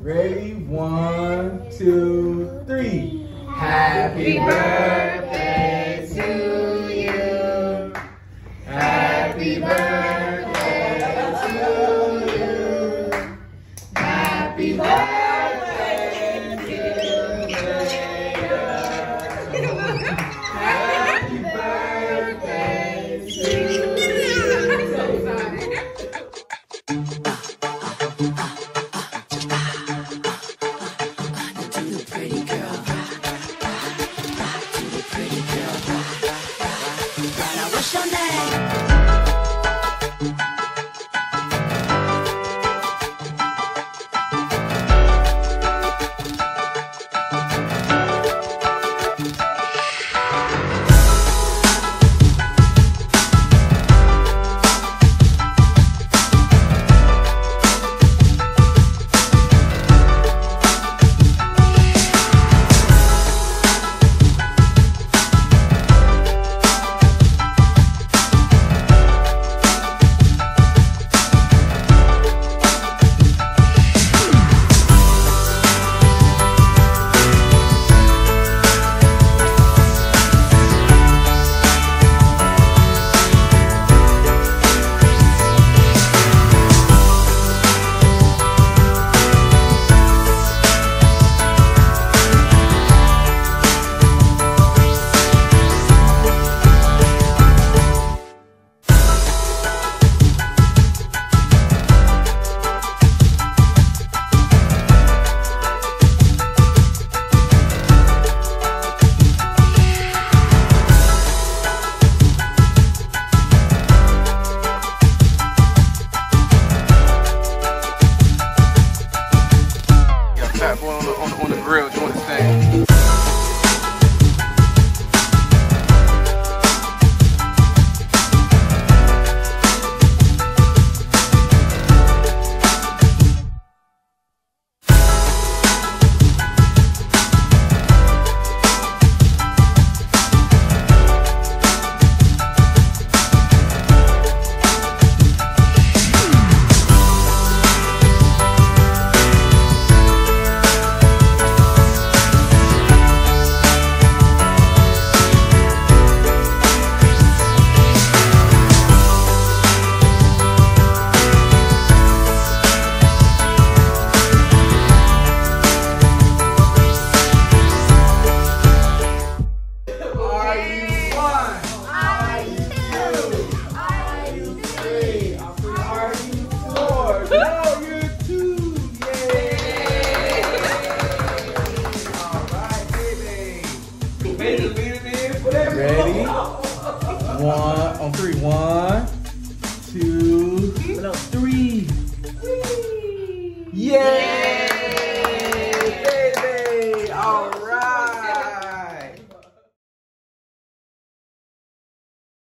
Ready? One, two, three. Happy birthday to you. Happy birthday. Ready? One, on three. One, two, three. Yay!